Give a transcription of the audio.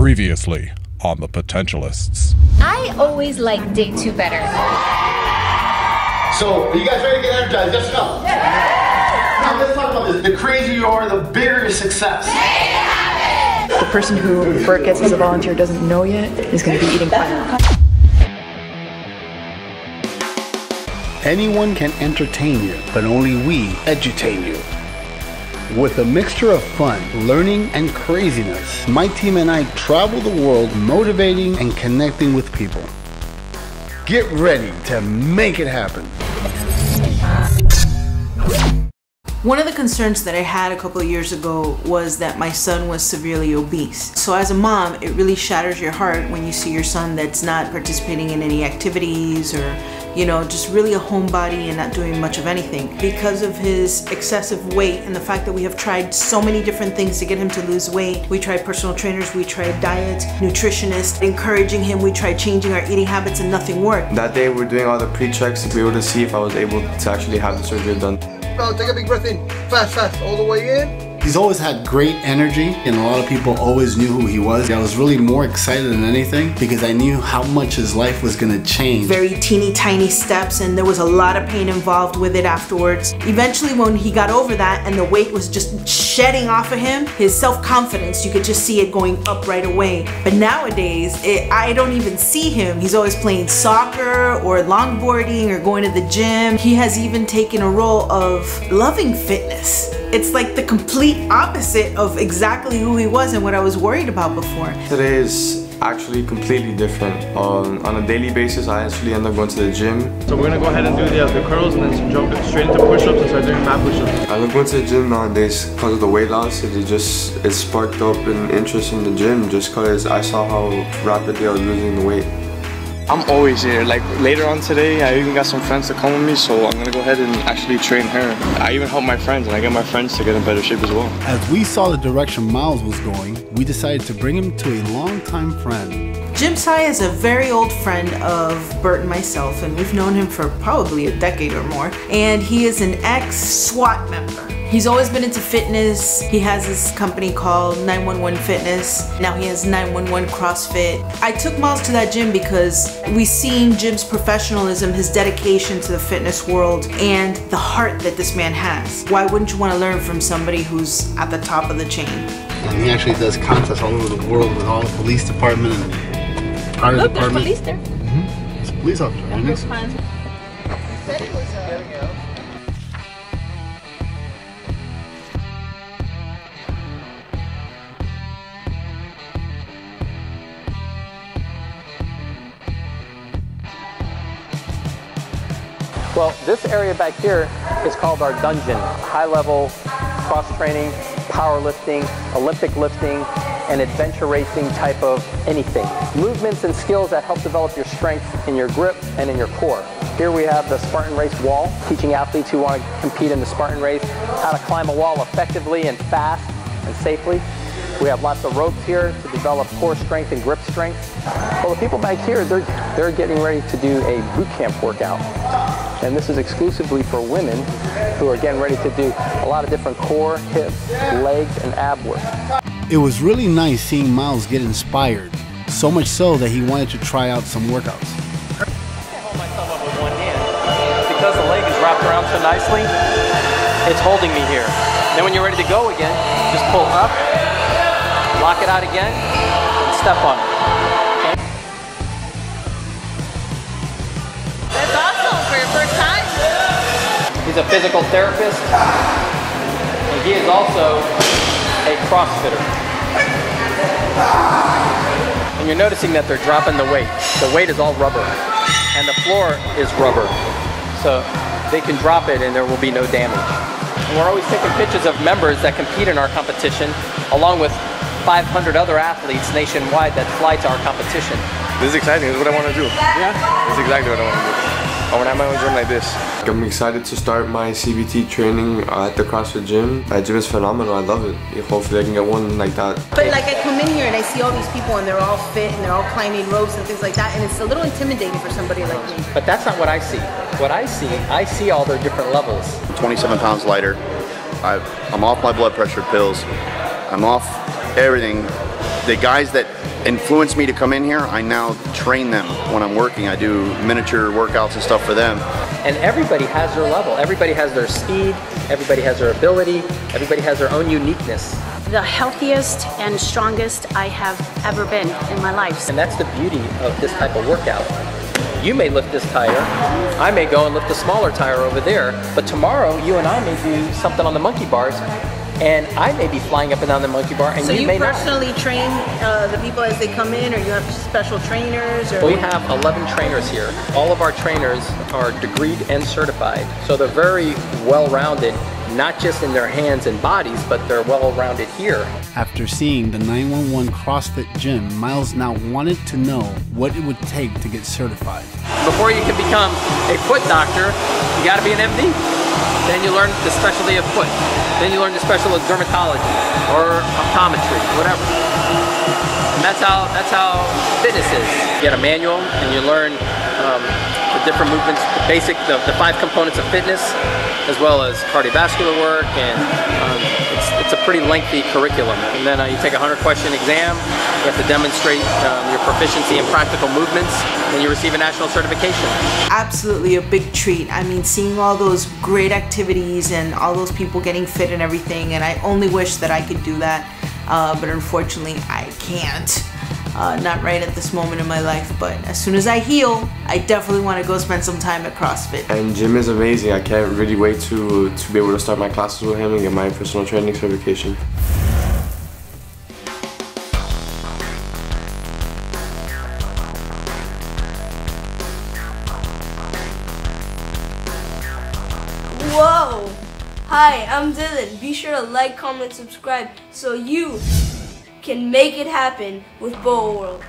Previously on the Potentialists. I always like day two better. So, are you guys ready to get energized? Yes or no? Yeah. Now, let's talk about this. The crazier you are, the bigger your success. The person who Bert gets as a volunteer doesn't know yet is going to be eating fire. Anyone can entertain you, but only we edutain you. With a mixture of fun, learning, and craziness, my team and I travel the world motivating and connecting with people. Get ready to make it happen. One of the concerns that I had a couple of years ago was that my son was severely obese. So as a mom, it really shatters your heart when you see your son that's not participating in any activities or you know, just really a homebody and not doing much of anything. Because of his excessive weight and the fact that we have tried so many different things to get him to lose weight. We tried personal trainers, we tried diets, nutritionists, encouraging him, we tried changing our eating habits and nothing worked. That day we're doing all the pre-checks to be able to see if I was able to actually have the surgery done. Now, take a big breath in. Fast, fast, all the way in. He's always had great energy, and a lot of people always knew who he was. I was really more excited than anything because I knew how much his life was gonna change. Very teeny tiny steps, and there was a lot of pain involved with it afterwards. Eventually, when he got over that and the weight was just shedding off of him, his self confidence, you could just see it going up right away. But nowadays, it, I don't even see him. He's always playing soccer or longboarding or going to the gym. He has even taken a role of loving fitness. It's like the complete opposite of exactly who he was and what I was worried about before. Today is actually completely different. Um, on a daily basis, I actually end up going to the gym. So we're gonna go ahead and do the, uh, the curls and then jump straight into push-ups and start doing mat push-ups. I love going to the gym nowadays because of the weight loss. It just it sparked up an interest in the gym just because I saw how rapidly I was losing the weight. I'm always here. Like later on today, I even got some friends to come with me, so I'm gonna go ahead and actually train her. I even help my friends, and I get my friends to get in better shape as well. As we saw the direction Myles was going, we decided to bring him to a longtime friend. Jim Sayih is a very old friend of Bert and myself, and we've known him for probably a decade or more. And he is an ex SWAT member. He's always been into fitness. He has this company called 911 Fitness. Now he has 911 CrossFit. I took Myles to that gym because we seen Jim's professionalism, his dedication to the fitness world, and the heart that this man has. Why wouldn't you want to learn from somebody who's at the top of the chain? And he actually does contests all over the world with all the police department and fire Look, there's police there. Mm-hmm. It's a police officer. right next to Well, this area back here is called our dungeon. High level cross training, powerlifting, Olympic lifting, and adventure racing type of anything. Movements and skills that help develop your strength in your grip and in your core. Here we have the Spartan Race wall, teaching athletes who want to compete in the Spartan Race how to climb a wall effectively and fast and safely. We have lots of ropes here to develop core strength and grip strength. Well, the people back here, they're, they're getting ready to do a boot camp workout. And this is exclusively for women who are getting ready to do a lot of different core, hip, legs, and ab work. It was really nice seeing Myles get inspired, so much so that he wanted to try out some workouts. I can't hold myself up with one hand. Because the leg is wrapped around so nicely, it's holding me here. Then when you're ready to go again, just pull up, lock it out again, and step on it. He's a physical therapist, and he is also a CrossFitter. And you're noticing that they're dropping the weight. The weight is all rubber, and the floor is rubber. So they can drop it and there will be no damage. And we're always taking pictures of members that compete in our competition, along with 500 other athletes nationwide that fly to our competition. This is exciting. This is what I want to do. Yeah. This is exactly what I want to do. I want to have my own gym like this. I'm excited to start my CBT training at the CrossFit gym. That gym is phenomenal. I love it. Hopefully I can get one like that. But like I come in here and I see all these people and they're all fit and they're all climbing ropes and things like that and it's a little intimidating for somebody like me. But that's not what I see. What I see, I see all their different levels. 27 pounds lighter. I, I'm off my blood pressure pills. I'm off everything. The guys that influenced me to come in here, I now train them when I'm working. I do miniature workouts and stuff for them. And everybody has their level. Everybody has their speed. Everybody has their ability. Everybody has their own uniqueness. The healthiest and strongest I have ever been in my life. And that's the beauty of this type of workout. You may lift this tire, I may go and lift the smaller tire over there, but tomorrow you and I may do something on the monkey bars and I may be flying up and down the monkey bar, and so you, you may personally train uh, the people as they come in, or you have special trainers? Or We have 11 trainers here. All of our trainers are degreed and certified, so they're very well-rounded, not just in their hands and bodies, but they're well-rounded here. After seeing the 911 CrossFit gym, Myles now wanted to know what it would take to get certified. Before you can become a foot doctor, you got to be an MD. Then you learn the specialty of foot. Then you learn the specialty of dermatology or optometry, whatever. And that's how that's how fitness is. You get a manual and you learn um, the different movements, the basic, the, the five components of fitness, as well as cardiovascular work, and um, it's, it's a pretty lengthy curriculum. And then uh, you take a 100 question exam, you have to demonstrate um, your proficiency in practical movements, and you receive a national certification. absolutely a big treat. I mean, seeing all those great activities and all those people getting fit and everything, and I only wish that I could do that, uh, but unfortunately, I can't. Uh, not right at this moment in my life, but as soon as I heal, I definitely want to go spend some time at CrossFit. And Jim is amazing. I can't really wait to to be able to start my classes with him and get my personal training certification. Whoa! Hi, I'm Dylan. Be sure to like, comment, subscribe so you can make it happen with BOWA World.